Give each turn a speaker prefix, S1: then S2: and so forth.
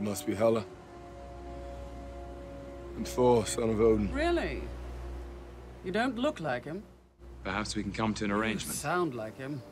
S1: You must be Hela. And Thor, son of Odin.
S2: Really? You don't look like him.
S3: Perhaps we can come to an
S2: You
S3: arrangement.
S2: sound like him.